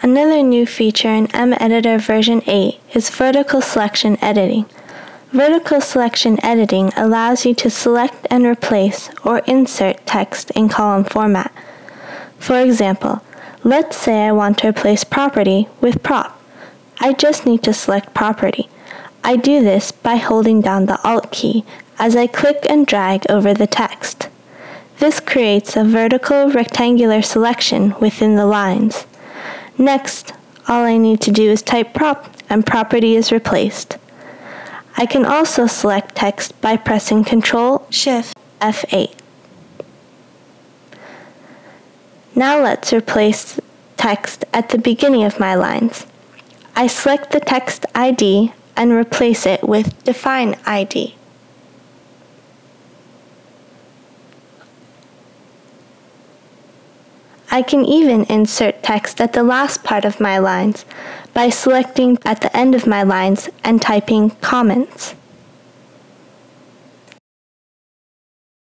Another new feature in EmEditor version 8 is vertical selection editing. Vertical selection editing allows you to select and replace or insert text in column format. For example, let's say I want to replace property with prop. I just need to select property. I do this by holding down the Alt key as I click and drag over the text. This creates a vertical rectangular selection within the lines. Next, all I need to do is type prop and property is replaced. I can also select text by pressing Ctrl Shift F8. Now let's replace text at the beginning of my lines. I select the text ID and replace it with define ID. I can even insert text at the last part of my lines by selecting at the end of my lines and typing comments.